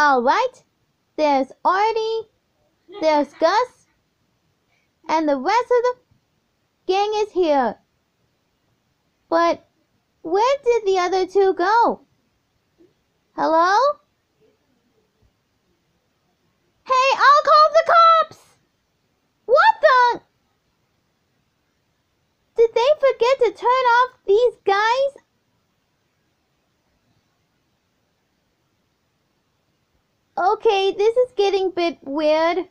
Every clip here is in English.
Alright, there's Artie, there's Gus, and the rest of the gang is here. But where did the other two go? Hello? Hey, I'll call the cops! What the? Did they forget to turn off these guys? Okay, this is getting a bit weird.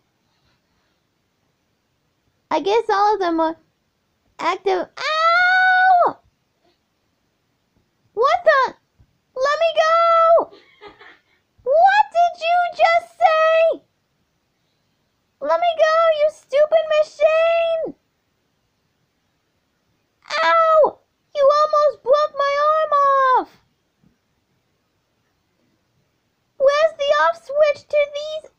I guess all of them are active. Ow! Switch to these